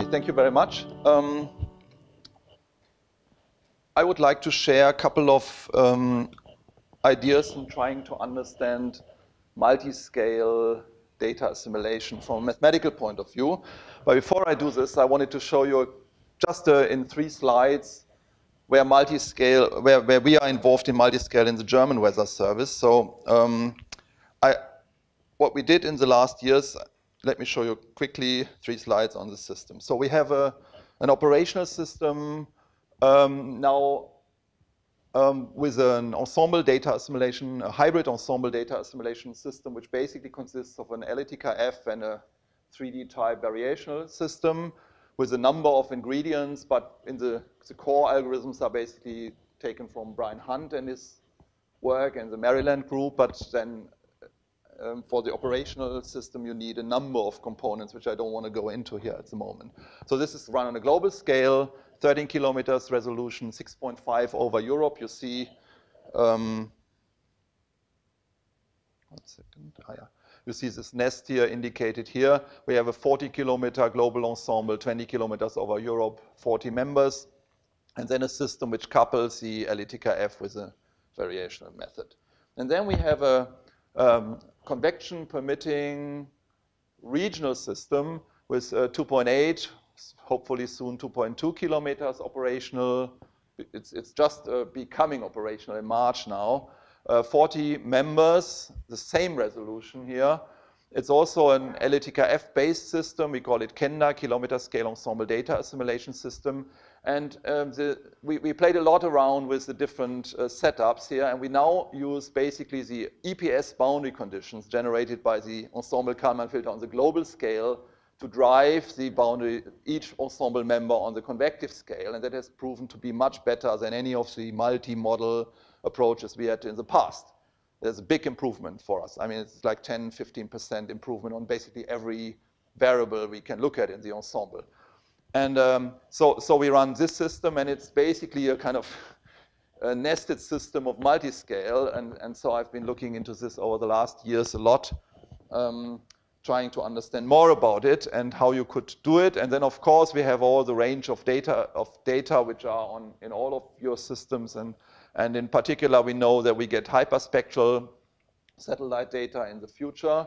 Okay, thank you very much. Um, I would like to share a couple of um, ideas in trying to understand multi-scale data assimilation from a mathematical point of view. But before I do this, I wanted to show you just uh, in three slides where multi-scale, where, where we are involved in multi-scale in the German weather service. So um, I, what we did in the last years, let me show you quickly three slides on the system. So we have a, an operational system um, now um, with an ensemble data assimilation, a hybrid ensemble data assimilation system, which basically consists of an LETKF and a 3D type variational system with a number of ingredients, but in the, the core algorithms are basically taken from Brian Hunt and his work and the Maryland group, but then um, for the operational system, you need a number of components, which I don't want to go into here at the moment. So this is run on a global scale, 13 kilometers resolution, 6.5 over Europe. You see, um, one second, ah, yeah. You see this nest here indicated here. We have a 40 kilometer global ensemble, 20 kilometers over Europe, 40 members, and then a system which couples the LETKF with a variational method. And then we have a um, convection permitting regional system with uh, 2.8, hopefully soon 2.2 kilometers operational. It's, it's just uh, becoming operational in March now. Uh, 40 members, the same resolution here. It's also an LETKF-based system. We call it KENDA, Kilometer Scale Ensemble Data Assimilation System. And um, the, we, we, played a lot around with the different uh, setups here, and we now use basically the EPS boundary conditions generated by the ensemble Kalman filter on the global scale to drive the boundary, each ensemble member on the convective scale, and that has proven to be much better than any of the multi-model approaches we had in the past. There's a big improvement for us. I mean, it's like 10, 15% improvement on basically every variable we can look at in the ensemble. And um, so, so we run this system, and it's basically a kind of a nested system of multi-scale. And, and so I've been looking into this over the last years a lot, um, trying to understand more about it and how you could do it. And then, of course, we have all the range of data, of data which are on in all of your systems. And, and in particular, we know that we get hyperspectral satellite data in the future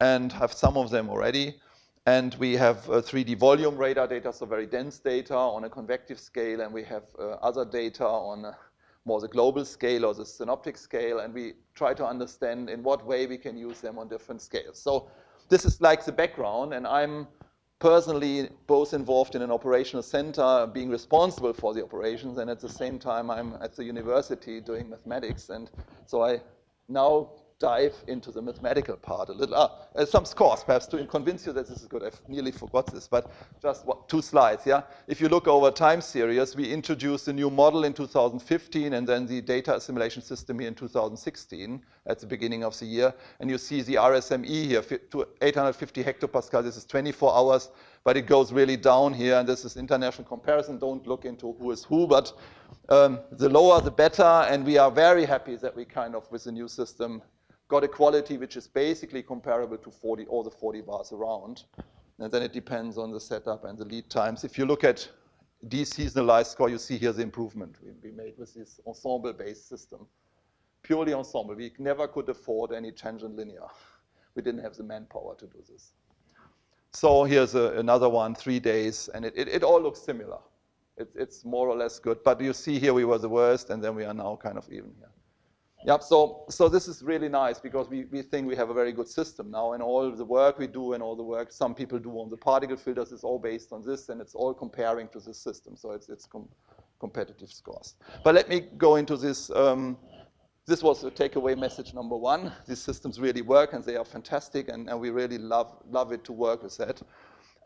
and have some of them already. And we have uh, 3D volume radar data, so very dense data on a convective scale, and we have uh, other data on uh, more the global scale or the synoptic scale, and we try to understand in what way we can use them on different scales. So this is like the background, and I'm personally both involved in an operational center, being responsible for the operations, and at the same time I'm at the university doing mathematics, and so I now dive into the mathematical part a little. Ah, uh, some scores, perhaps, to convince you that this is good. I've nearly forgot this, but just what, two slides, yeah? If you look over time series, we introduced a new model in 2015 and then the data assimilation system here in 2016 at the beginning of the year. And you see the RSME here, to 850 hectopascal. This is 24 hours, but it goes really down here. And this is international comparison. Don't look into who is who, but um, the lower the better. And we are very happy that we kind of, with the new system, got a quality which is basically comparable to 40, all the 40 bars around. And then it depends on the setup and the lead times. If you look at deseasonalized score, you see here the improvement we, we made with this ensemble-based system. Purely ensemble. We never could afford any tangent linear. We didn't have the manpower to do this. So here's a, another one, three days, and it, it, it all looks similar. It, it's more or less good. But you see here we were the worst, and then we are now kind of even here. Yep, so, so this is really nice because we, we think we have a very good system now and all the work we do and all the work some people do on the particle filters is all based on this and it's all comparing to this system. So it's, it's com competitive scores. But let me go into this. Um, this was the takeaway message number one. These systems really work and they are fantastic and, and we really love, love it to work with that.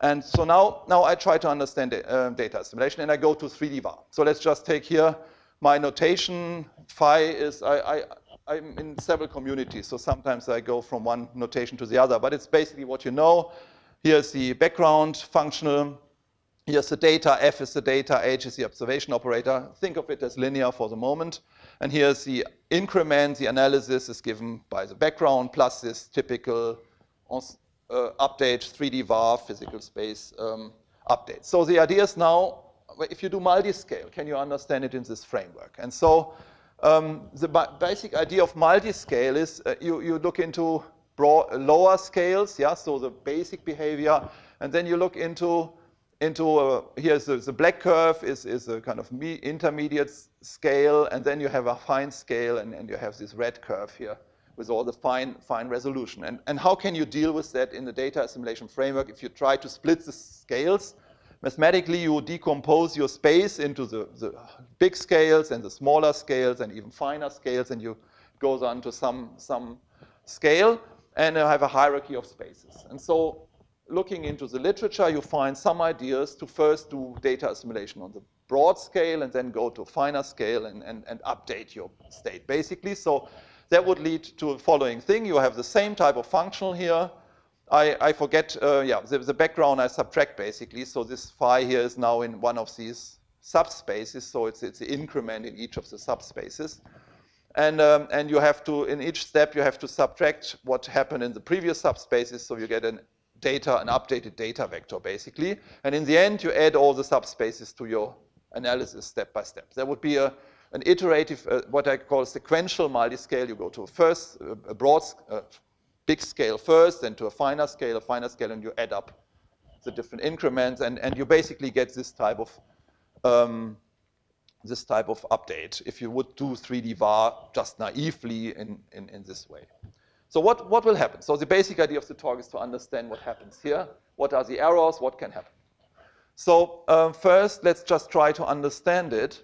And so now, now I try to understand uh, data assimilation and I go to 3D VAR. So let's just take here my notation phi is, I, I, am in several communities, so sometimes I go from one notation to the other, but it's basically what you know. Here's the background functional. Here's the data, F is the data, H is the observation operator. Think of it as linear for the moment. And here's the increment, the analysis is given by the background, plus this typical uh, update 3D VAR physical space um, update. So the idea is now, if you do multi-scale, can you understand it in this framework? And so um, the basic idea of multi-scale is uh, you, you look into broad, lower scales, yeah, so the basic behavior, and then you look into into a, here's the, the, black curve is, is a kind of me, intermediate scale, and then you have a fine scale, and, and you have this red curve here with all the fine, fine resolution. And, and how can you deal with that in the data assimilation framework if you try to split the scales? Mathematically, you decompose your space into the, the big scales and the smaller scales and even finer scales, and you goes on to some, some scale, and you have a hierarchy of spaces. And so looking into the literature, you find some ideas to first do data assimilation on the broad scale and then go to finer scale and, and, and update your state, basically. So that would lead to the following thing. You have the same type of functional here. I, I forget, uh, yeah, the, the, background I subtract, basically. So this phi here is now in one of these subspaces, so it's, it's the increment in each of the subspaces. And, um, and you have to, in each step, you have to subtract what happened in the previous subspaces, so you get an data, an updated data vector, basically. And in the end, you add all the subspaces to your analysis step by step. There would be a, an iterative, uh, what I call sequential multiscale. You go to first, a broad, uh, big scale first, then to a finer scale, a finer scale, and you add up the different increments, and, and you basically get this type of um, this type of update if you would do 3D var just naively in, in, in this way. So what, what will happen? So the basic idea of the talk is to understand what happens here. What are the errors? What can happen? So um, first, let's just try to understand it.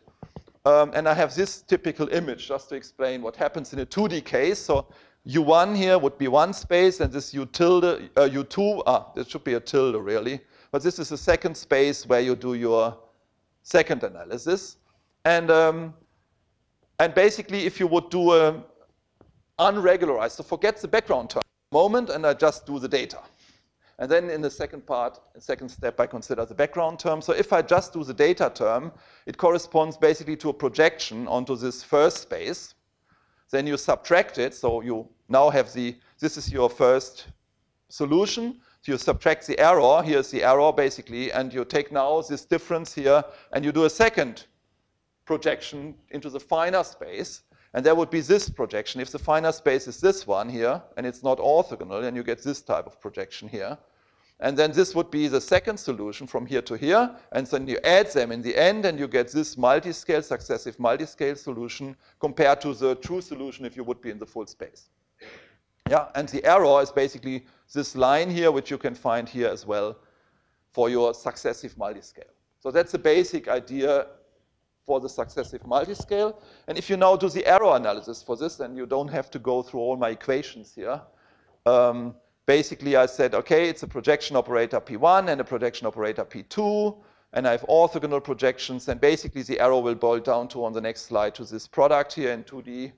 Um, and I have this typical image just to explain what happens in a 2D case. So U1 here would be one space, and this U tilde, uh, U2, ah, there should be a tilde really. But this is the second space where you do your second analysis. And, um, and basically, if you would do a, unregularized. So forget the background term moment, and I just do the data. And then in the second part, second step, I consider the background term. So if I just do the data term, it corresponds basically to a projection onto this first space. Then you subtract it, so you now have the, this is your first solution. So you subtract the error, here's the error basically, and you take now this difference here, and you do a second projection into the finer space. And there would be this projection. If the finer space is this one here, and it's not orthogonal, then you get this type of projection here. And then this would be the second solution from here to here. And then you add them in the end, and you get this multi-scale, successive multi-scale solution compared to the true solution if you would be in the full space. Yeah, and the error is basically this line here, which you can find here as well for your successive multi-scale. So that's the basic idea for the successive multiscale. And if you now do the error analysis for this, then you don't have to go through all my equations here. Um, basically, I said, okay, it's a projection operator P1 and a projection operator P2, and I have orthogonal projections, and basically the error will boil down to, on the next slide, to this product here in 2D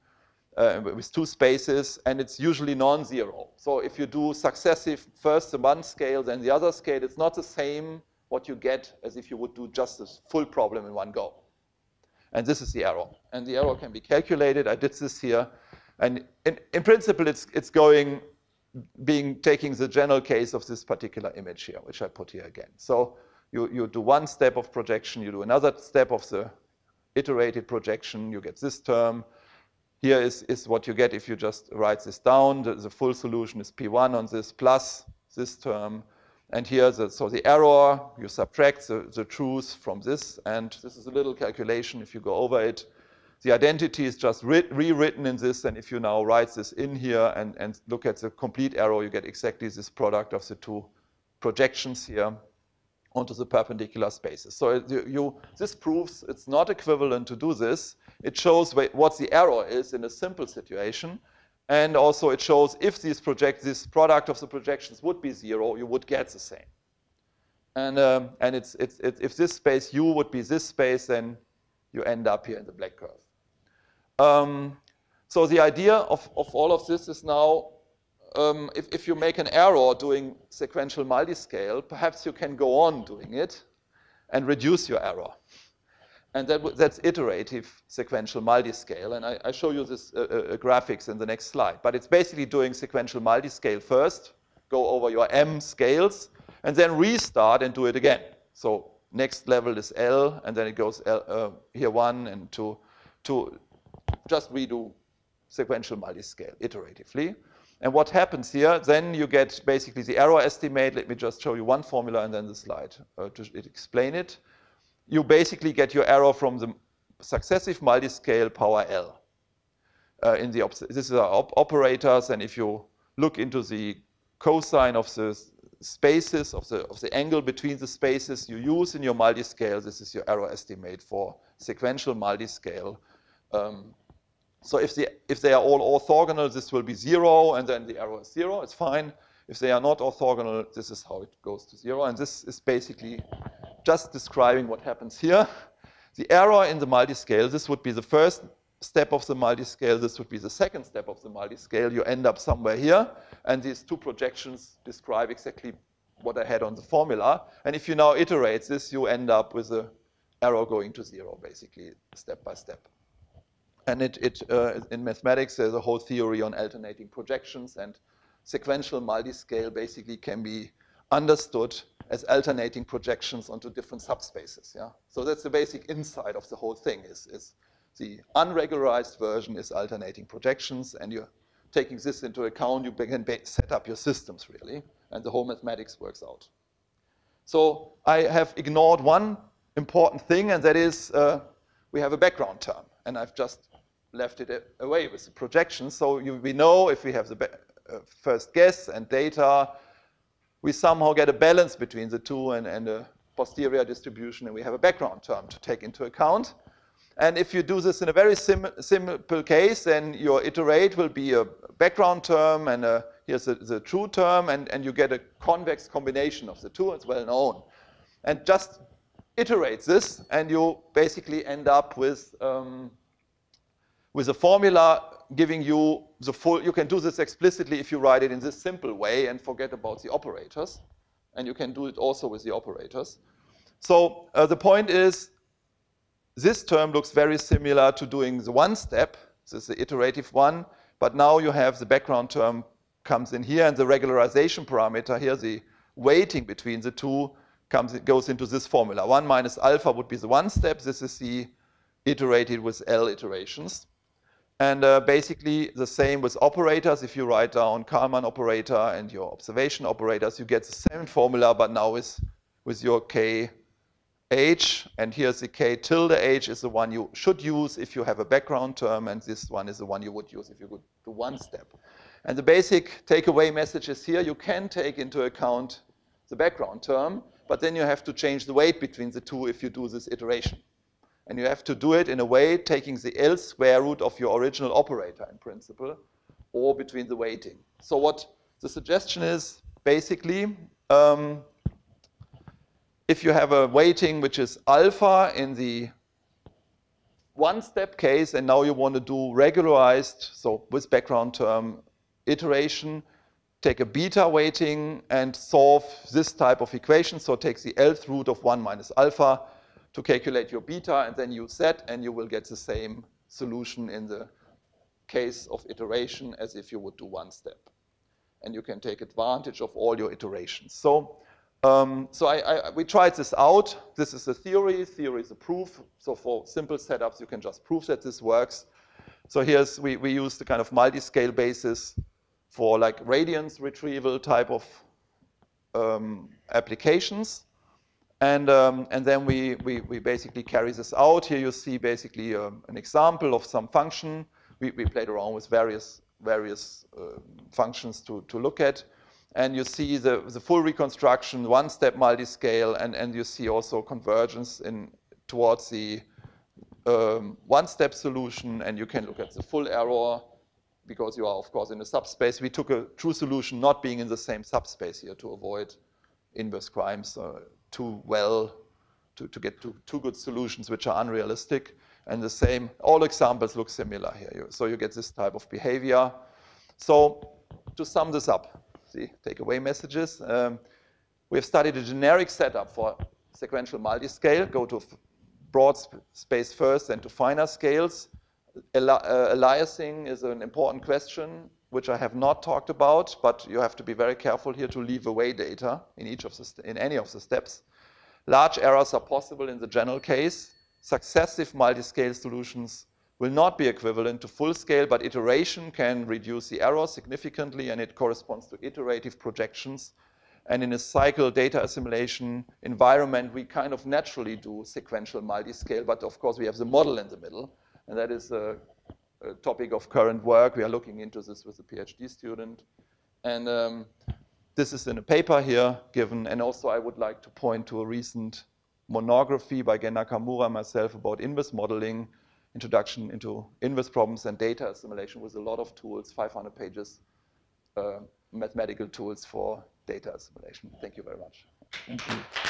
uh, with two spaces, and it's usually non-zero. So if you do successive, first the one scale, then the other scale, it's not the same what you get as if you would do just this full problem in one go. And this is the error. And the error can be calculated. I did this here. And in, in principle, it's, it's going, being taking the general case of this particular image here, which I put here again. So you, you do one step of projection, you do another step of the iterated projection, you get this term. Here is, is what you get if you just write this down. The, the full solution is P1 on this plus this term. And here, the, so the error, you subtract the, the truth from this, and this is a little calculation if you go over it. The identity is just re rewritten in this, and if you now write this in here and, and look at the complete error, you get exactly this product of the two projections here onto the perpendicular spaces. So you, you, this proves it's not equivalent to do this. It shows what the error is in a simple situation, and also it shows if these project, this product of the projections would be zero, you would get the same. And, um, and it's, it's, it, if this space U would be this space, then you end up here in the black curve. Um, so the idea of, of all of this is now, um, if, if you make an error doing sequential multiscale, perhaps you can go on doing it and reduce your error. And that, that's iterative sequential multiscale. And I, I show you this uh, uh, graphics in the next slide. But it's basically doing sequential multiscale first, go over your M scales, and then restart and do it again. So next level is L, and then it goes L, uh, here one and to, to just redo sequential multiscale iteratively. And what happens here, then you get basically the error estimate. Let me just show you one formula and then the slide uh, to explain it. You basically get your error from the successive multiscale power L. Uh, in the this is our op operators, and if you look into the cosine of the spaces, of the, of the angle between the spaces you use in your multiscale, this is your error estimate for sequential multiscale um, so if, the, if they are all orthogonal, this will be zero, and then the error is zero, it's fine. If they are not orthogonal, this is how it goes to zero. And this is basically just describing what happens here. The error in the multiscale, this would be the first step of the multiscale, this would be the second step of the multiscale. You end up somewhere here, and these two projections describe exactly what I had on the formula. And if you now iterate this, you end up with the error going to zero, basically, step by step. And it, it uh, in mathematics, there's a whole theory on alternating projections, and sequential multiscale basically can be understood as alternating projections onto different subspaces. Yeah? So that's the basic insight of the whole thing is, is the unregularized version is alternating projections, and you're taking this into account, you can set up your systems really, and the whole mathematics works out. So I have ignored one important thing, and that is uh, we have a background term. And I've just left it away with the projection. So you, we know if we have the uh, first guess and data, we somehow get a balance between the two and, and a posterior distribution, and we have a background term to take into account. And if you do this in a very sim simple case, then your iterate will be a background term, and a, here's the, the true term, and, and you get a convex combination of the two. It's well known. And just iterate this, and you basically end up with um, with a formula giving you the full, you can do this explicitly if you write it in this simple way and forget about the operators. And you can do it also with the operators. So uh, the point is, this term looks very similar to doing the one step. This is the iterative one. But now you have the background term comes in here, and the regularization parameter here, the weighting between the two, comes, it goes into this formula. 1 minus alpha would be the one step. This is the iterated with L iterations. And uh, basically the same with operators. If you write down Kalman operator and your observation operators, you get the same formula, but now with, with your k h. And here's the k tilde h is the one you should use if you have a background term, and this one is the one you would use if you would do one step. And the basic takeaway message is here, you can take into account the background term, but then you have to change the weight between the two if you do this iteration. And you have to do it in a way taking the L square root of your original operator in principle, or between the weighting. So what the suggestion is, basically, um, if you have a weighting which is alpha in the one-step case, and now you want to do regularized, so with background term iteration, take a beta weighting and solve this type of equation. So take the Lth root of 1 minus alpha to calculate your beta, and then use that and you will get the same solution in the case of iteration as if you would do one step. And you can take advantage of all your iterations. So, um, so I, I, we tried this out. This is a theory. Theory is a proof. So for simple setups, you can just prove that this works. So here's, we, we use the kind of multi-scale basis for like radiance retrieval type of um, applications. And, um, and then we, we, we, basically carry this out. Here you see basically um, an example of some function. We, we played around with various, various uh, functions to, to look at. And you see the, the full reconstruction, one-step multiscale, and, and you see also convergence in, towards the um, one-step solution, and you can look at the full error because you are, of course, in a subspace. We took a true solution not being in the same subspace here to avoid inverse crimes. Uh, too well, to, to get to two good solutions which are unrealistic. And the same, all examples look similar here. So you get this type of behavior. So to sum this up, the takeaway messages. Um, we have studied a generic setup for sequential multiscale, go to broad sp space first then to finer scales. Eli uh, aliasing is an important question which I have not talked about, but you have to be very careful here to leave away data in each of the in any of the steps. Large errors are possible in the general case. Successive multi-scale solutions will not be equivalent to full scale, but iteration can reduce the error significantly, and it corresponds to iterative projections. And in a cycle data assimilation environment, we kind of naturally do sequential multi-scale, but of course we have the model in the middle, and that is a, a topic of current work. We are looking into this with a PhD student. And um, this is in a paper here given, and also I would like to point to a recent monography by Gen Nakamura and myself about inverse modeling, introduction into inverse problems and data assimilation with a lot of tools, 500 pages, uh, mathematical tools for data assimilation. Thank you very much.